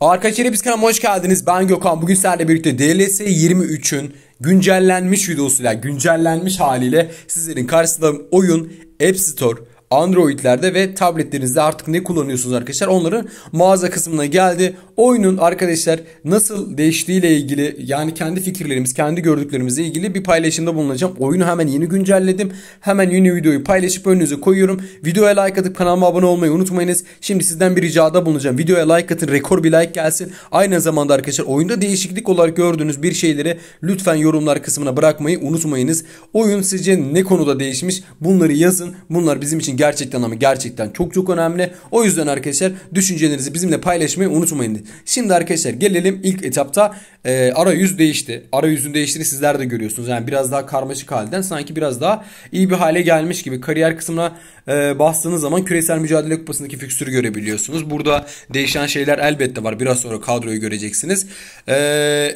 Arkadaşlar hepiniz kanalıma hoş geldiniz. Ben Gökhan. Bugün sizlerle birlikte DLS 23'ün güncellenmiş videosuyla, güncellenmiş haliyle sizlerin karşısında oyun App Store, Android'lerde ve tabletlerinizde artık ne kullanıyorsunuz arkadaşlar onların mağaza kısmına geldi. Oyunun arkadaşlar nasıl değiştiğiyle ilgili yani kendi fikirlerimiz, kendi gördüklerimizle ilgili bir paylaşımda bulunacağım. Oyunu hemen yeni güncelledim. Hemen yeni videoyu paylaşıp önünüze koyuyorum. Videoya like atıp kanalıma abone olmayı unutmayınız. Şimdi sizden bir ricada bulunacağım. Videoya like atın, rekor bir like gelsin. Aynı zamanda arkadaşlar oyunda değişiklik olarak gördüğünüz bir şeyleri lütfen yorumlar kısmına bırakmayı unutmayınız. Oyun sizce ne konuda değişmiş? Bunları yazın. Bunlar bizim için gerçekten ama gerçekten çok çok önemli. O yüzden arkadaşlar düşüncelerinizi bizimle paylaşmayı unutmayın. Şimdi arkadaşlar gelelim ilk etapta e, arayüz değişti. Arayüzün değiştiğini sizler de görüyorsunuz. Yani biraz daha karmaşık halden sanki biraz daha iyi bir hale gelmiş gibi. Kariyer kısmına e, bastığınız zaman küresel mücadele kupasındaki fikstürü görebiliyorsunuz. Burada değişen şeyler elbette var. Biraz sonra kadroyu göreceksiniz. E,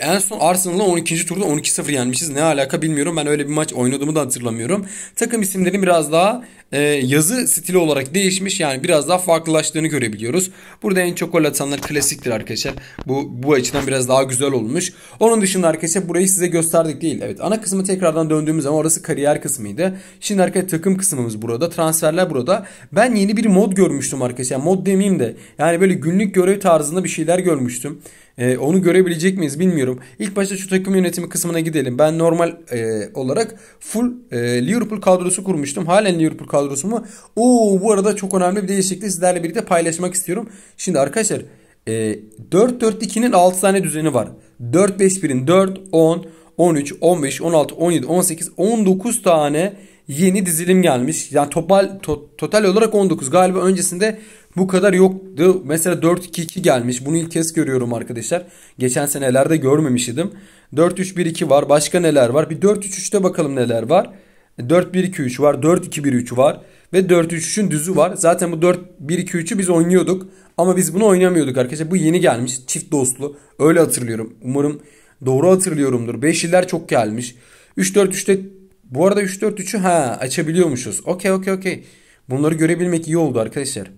en son Arsenal'la 12. turda 12-0 yenmişiz. Ne alaka bilmiyorum. Ben öyle bir maç oynadığımı da hatırlamıyorum. Takım isimleri biraz daha e, yazı stili olarak değişmiş. Yani biraz daha farklılaştığını görebiliyoruz. Burada en çok gol atanlar klasiktir arkadaşlar. Bu, bu açıdan biraz daha güzel olmuş. Onun dışında arkadaşlar burayı size gösterdik değil. Evet ana kısmı tekrardan döndüğümüz zaman orası kariyer kısmıydı. Şimdi arkadaşlar takım kısmımız burada. Transferler burada. Ben yeni bir mod görmüştüm arkadaşlar. Mod demeyeyim de. Yani böyle günlük görev tarzında bir şeyler görmüştüm. Ee, onu görebilecek miyiz bilmiyorum. İlk başta şu takım yönetimi kısmına gidelim. Ben normal e, olarak full e, Liverpool kadrosu kurmuştum. Halen Liverpool kadrosu mu? Oo bu arada çok önemli bir değişiklik sizlerle birlikte paylaşmak istiyorum. Şimdi arkadaşlar e, 4-4-2'nin 6 tane düzeni var. 4-5-1'in 4, 10, 13, 15, 16, 17, 18, 19 tane yeni dizilim gelmiş. Yani total, to, total olarak 19. Galiba öncesinde bu kadar yoktu. Mesela 4-2-2 gelmiş. Bunu ilk kez görüyorum arkadaşlar. Geçen senelerde görmemiştim. 4-3-1-2 var. Başka neler var? Bir 4-3-3'te bakalım neler var. 4-1-2-3 var. 4-2-1-3 var. Ve 4-3-3'ün düzü var. Zaten bu 4-1-2-3'ü biz oynuyorduk. Ama biz bunu oynamıyorduk arkadaşlar. Bu yeni gelmiş. Çift dostlu. Öyle hatırlıyorum. Umarım doğru hatırlıyorumdur. 5 iller çok gelmiş. 3-4-3'te bu arada 3-4-3'ü ha açabiliyormuşuz. Okey okey okey. Bunları görebilmek iyi oldu arkadaşlar.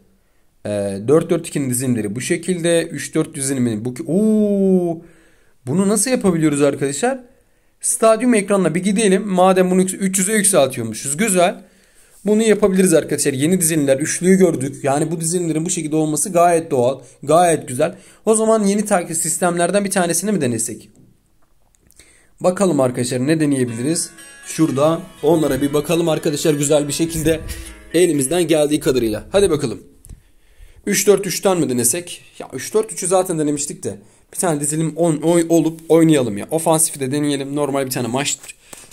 Ee, 4-4-2'nin dizilimleri bu şekilde. 3-4 diziliminin bu Oo! Bunu nasıl yapabiliyoruz arkadaşlar? Stadyum ekranına bir gidelim. Madem bunu 300'e yükseltiyormuşuz. Güzel. Bunu yapabiliriz arkadaşlar. Yeni dizilimler, üçlüyü gördük. Yani bu dizilimlerin bu şekilde olması gayet doğal. Gayet güzel. O zaman yeni takip sistemlerden bir tanesini mi denesek? Bakalım arkadaşlar ne deneyebiliriz? Şurada onlara bir bakalım arkadaşlar güzel bir şekilde elimizden geldiği kadarıyla. Hadi bakalım. 3-4-3'ten mi denesek? Ya 3-4-3'ü zaten denemiştik de. Bir tane dizilim 10 oy olup oynayalım ya. Ofansifi de deneyelim. Normal bir tane maç.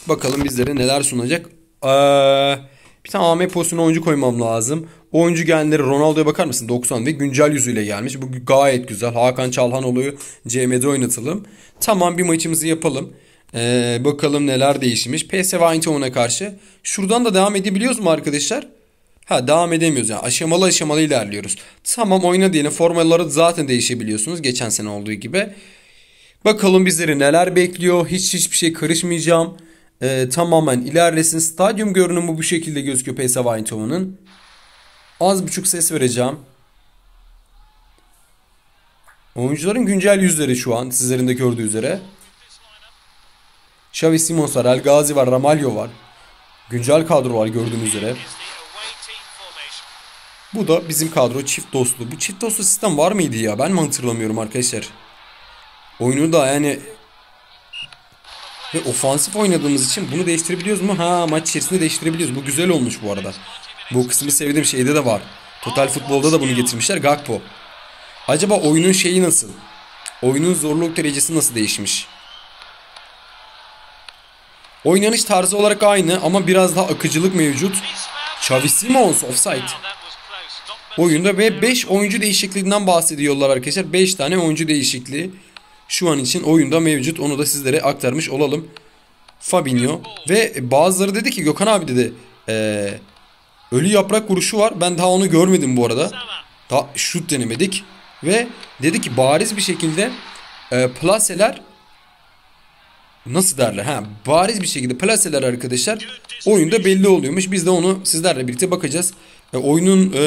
Bakalım bizlere neler sunacak. Ee, bir tane AM pozisyonu oyuncu koymam lazım. Oyuncu genleri Ronaldo'ya bakar mısın? 90 ve güncel yüzüyle gelmiş. Bu gayet güzel. Hakan Çalhanoğlu'yu CM'de oynatalım. Tamam bir maçımızı yapalım. Ee, bakalım neler değişmiş. PSV Eindhoven'a karşı. Şuradan da devam edebiliyoruz mu arkadaşlar? Ha devam edemiyoruz yani aşamalı aşamalı ilerliyoruz. Tamam oyna diyelim formaları zaten değişebiliyorsunuz geçen sene olduğu gibi. Bakalım bizleri neler bekliyor. Hiç hiçbir şey karışmayacağım. Ee, tamamen ilerlesin. Stadyum görünümü bu şekilde gözüküyor PSV Eindhoven'ın. Az buçuk ses vereceğim. Oyuncuların güncel yüzleri şu an sizlerin de gördüğü üzere. Xavi Simons var, El Gazi var, Ramalho var. Güncel kadro var gördüğünüz üzere. Bu da bizim kadro çift dostlu. Bu çift dostlu sistem var mıydı ya? Ben mi hatırlamıyorum arkadaşlar? Oyunu da yani ve ofansif oynadığımız için bunu değiştirebiliyoruz mu? Ha maç içerisinde değiştirebiliyoruz. Bu güzel olmuş bu arada. Bu kısmı sevdiğim şeyde de var. Total futbolda da bunu getirmişler. Gakpo. Acaba oyunun şeyi nasıl? Oyunun zorluk derecesi nasıl değişmiş? Oynanış tarzı olarak aynı ama biraz daha akıcılık mevcut. Xavi Simons offside. Oyunda ve 5 oyuncu değişikliğinden bahsediyorlar arkadaşlar. 5 tane oyuncu değişikliği şu an için oyunda mevcut. Onu da sizlere aktarmış olalım. Fabinho ve bazıları dedi ki Gökhan abi dedi ee, ölü yaprak vuruşu var. Ben daha onu görmedim bu arada. Daha şut denemedik. Ve dedi ki bariz bir şekilde e, plaseler nasıl derler? Ha, bariz bir şekilde plaseler arkadaşlar oyunda belli oluyormuş. Biz de onu sizlerle birlikte bakacağız. E, oyunun e,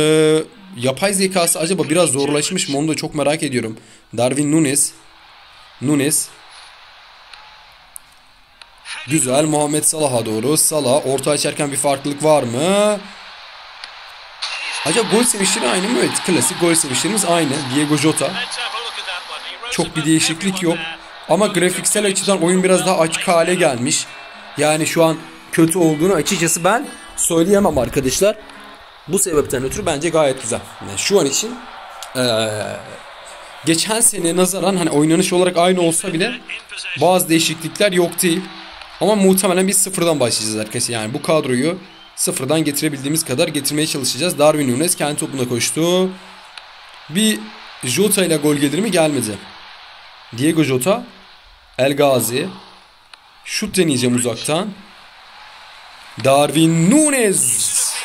yapay zekası acaba biraz zorlaşmış mı onu da çok merak ediyorum. Darwin Nunes. Nunes. Güzel Muhammed Salah'a doğru. Salah orta açarken bir farklılık var mı? Acaba gol sevinçleri aynı mı? Evet klasik gol sevinçlerimiz aynı. Diego Jota. Çok bir değişiklik yok. Ama grafiksel açıdan oyun biraz daha açık hale gelmiş. Yani şu an kötü olduğunu açıkçası ben söyleyemem arkadaşlar. Bu sebepten ötürü bence gayet güzel. Yani şu an için ee, geçen sene nazaran hani oynanış olarak aynı olsa bile bazı değişiklikler yok değil. Ama muhtemelen biz sıfırdan başlayacağız arkadaşlar. Yani bu kadroyu sıfırdan getirebildiğimiz kadar getirmeye çalışacağız. Darwin Nunes kendi topuna koştu. Bir Jota ile gol gelir mi? Gelmedi. Diego Jota. El Gazi. Şut deneyeceğim uzaktan. Darwin Nunes.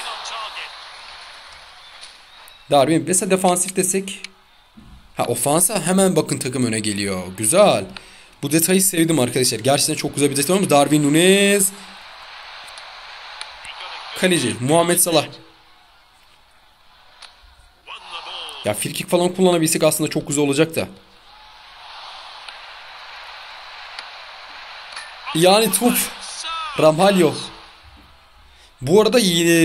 Darwin mesela defansif desek. Ha ofansa hemen bakın takım öne geliyor. Güzel. Bu detayı sevdim arkadaşlar. Gerçekten çok güzel bir detay olmuş. Darwin Nunes. Kaleci Muhammed Salah. Ya frikik falan kullanabilsek aslında çok güzel olacak da. Yani top. Ramalho. Bu arada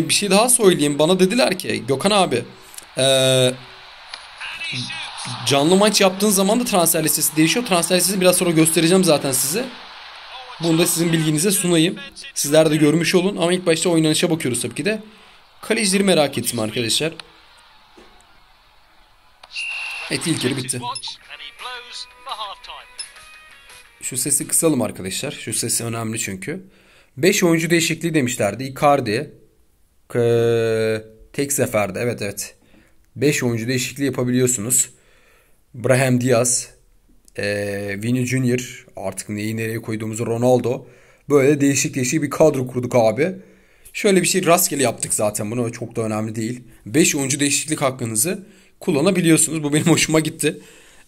bir şey daha söyleyeyim. Bana dediler ki Gökhan abi ee, canlı maç yaptığın zaman da transfer listesi değişiyor. Transfer listesi biraz sonra göstereceğim zaten size. Bunu da sizin bilginize sunayım. Sizler de görmüş olun. Ama ilk başta oynanışa bakıyoruz tabii ki de. Kalecileri merak ettim arkadaşlar. Evet ilk yarı bitti. Şu sesi kısalım arkadaşlar. Şu sesi önemli çünkü. 5 oyuncu değişikliği demişlerdi. Icardi. Tek seferde evet evet. 5 oyuncu değişikliği yapabiliyorsunuz. Brahim Diaz, e, Vini Junior, artık neyi nereye koyduğumuzu Ronaldo. Böyle değişik değişik bir kadro kurduk abi. Şöyle bir şey rastgele yaptık zaten bunu çok da önemli değil. 5 oyuncu değişiklik hakkınızı kullanabiliyorsunuz. Bu benim hoşuma gitti.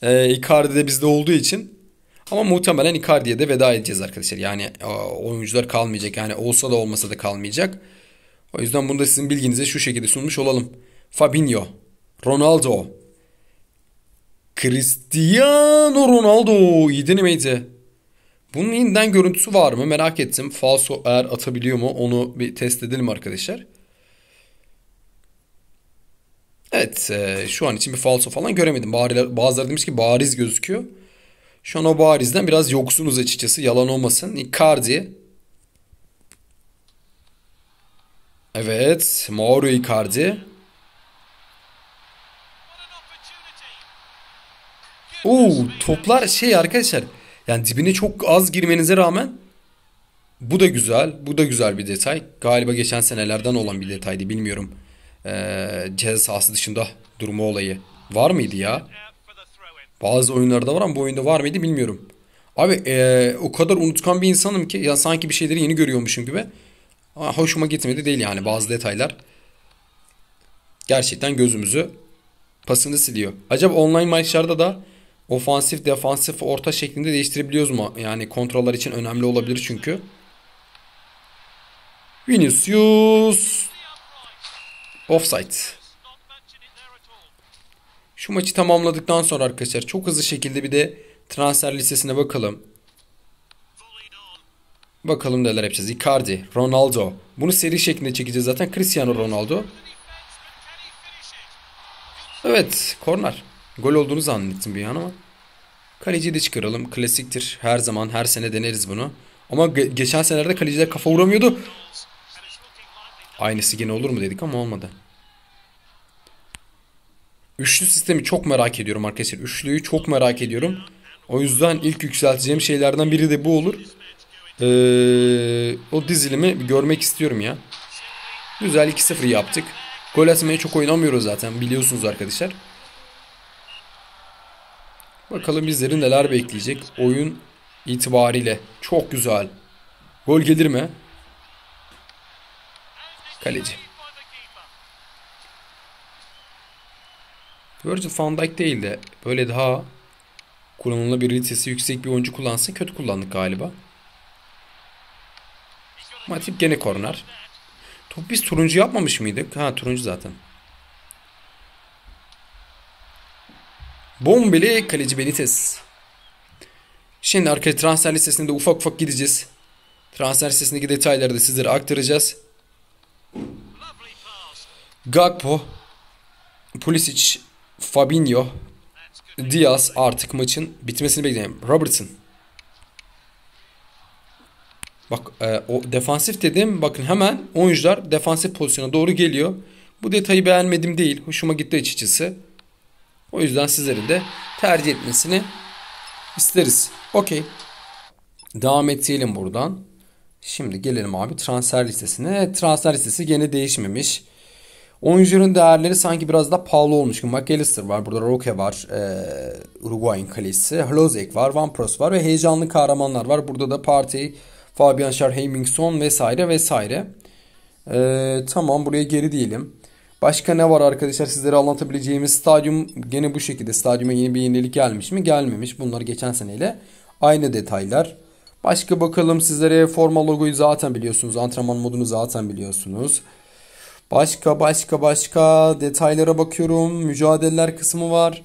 E, Icardi de bizde olduğu için. Ama muhtemelen Icardi'ye de veda edeceğiz arkadaşlar. Yani oyuncular kalmayacak. Yani olsa da olmasa da kalmayacak. O yüzden bunu da sizin bilginize şu şekilde sunmuş olalım. Fabinho, Ronaldo, Cristiano Ronaldo iyi denemeydi. Bunun yeniden görüntüsü var mı merak ettim. Falso eğer atabiliyor mu onu bir test edelim arkadaşlar. Evet e, şu an için bir falso falan göremedim. Bari, bazıları demiş ki bariz gözüküyor. Şu an o barizden biraz yoksunuz açıkçası yalan olmasın. Icardi. Evet Mauro Icardi. Oo toplar şey arkadaşlar. Yani dibine çok az girmenize rağmen bu da güzel. Bu da güzel bir detay. Galiba geçen senelerden olan bir detaydı bilmiyorum. Ee, ceza sahası dışında durumu olayı. Var mıydı ya? Bazı oyunlarda var ama bu oyunda var mıydı bilmiyorum. Abi ee, o kadar unutkan bir insanım ki ya sanki bir şeyleri yeni görüyormuşum gibi. Ama hoşuma gitmedi değil yani bazı detaylar. Gerçekten gözümüzü pasını siliyor. Acaba online maçlarda da ofansif, defansif, orta şeklinde değiştirebiliyoruz mu? Yani kontroller için önemli olabilir çünkü. Vinicius offside. Şu maçı tamamladıktan sonra arkadaşlar çok hızlı şekilde bir de transfer listesine bakalım. Bakalım neler yapacağız. Icardi, Ronaldo. Bunu seri şeklinde çekeceğiz zaten. Cristiano Ronaldo. Evet, korner. Gol olduğunu zannettim bir an ama. Kaleciyi de çıkaralım. Klasiktir. Her zaman her sene deneriz bunu. Ama ge- geçen senelerde kaleciler kafa vuramıyordu. Aynısı gene olur mu dedik ama olmadı. Üçlü sistemi çok merak ediyorum arkadaşlar. Üçlüyü çok merak ediyorum. O yüzden ilk yükselteceğim şeylerden biri de bu olur. Ee, o dizilimi görmek istiyorum ya. Güzel 2-0 yaptık. Gol atmaya çok oynamıyoruz zaten biliyorsunuz arkadaşlar. Bakalım bizleri neler bekleyecek oyun itibariyle. Çok güzel. Gol gelir mi? Kaleci. Virgil van Dijk değil de böyle daha kullanılabilitesi yüksek bir oyuncu kullansa kötü kullandık galiba. Matip gene korner. Biz turuncu yapmamış mıydık? Ha turuncu zaten. Bombeli kaleci Benitez. Şimdi arka transfer listesinde ufak ufak gideceğiz. Transfer listesindeki detayları da sizlere aktaracağız. Gakpo, Pulisic, Fabinho, Diaz artık maçın bitmesini bekleyelim. Robertson. Bak e, o defansif dedim. Bakın hemen oyuncular defansif pozisyona doğru geliyor. Bu detayı beğenmedim değil. Hoşuma gitti açıkçası. O yüzden sizlerin de tercih etmesini isteriz. Okey. Devam edelim buradan. Şimdi gelelim abi transfer listesine. Transfer listesi gene değişmemiş. Oyuncuların değerleri sanki biraz da pahalı olmuş. McAllister var. Burada Roque var. Ee, Uruguay'ın kalesi. Hlozek var. Van Pros var. Ve heyecanlı kahramanlar var. Burada da Partey, Fabian Schär, Hemmingson vesaire vesaire. Ee, tamam buraya geri değilim. Başka ne var arkadaşlar sizlere anlatabileceğimiz stadyum gene bu şekilde. Stadyuma yeni bir yenilik gelmiş mi? Gelmemiş. Bunlar geçen seneyle aynı detaylar. Başka bakalım sizlere forma logoyu zaten biliyorsunuz. Antrenman modunu zaten biliyorsunuz. Başka başka başka detaylara bakıyorum. Mücadeleler kısmı var.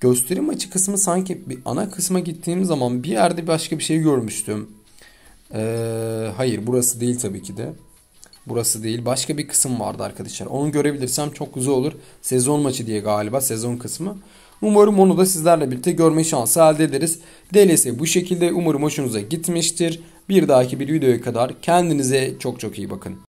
Gösteri maçı kısmı sanki bir ana kısma gittiğim zaman bir yerde başka bir şey görmüştüm. Ee, hayır burası değil tabii ki de. Burası değil. Başka bir kısım vardı arkadaşlar. Onu görebilirsem çok güzel olur. Sezon maçı diye galiba sezon kısmı. Umarım onu da sizlerle birlikte görme şansı elde ederiz. DLS bu şekilde umarım hoşunuza gitmiştir. Bir dahaki bir videoya kadar kendinize çok çok iyi bakın.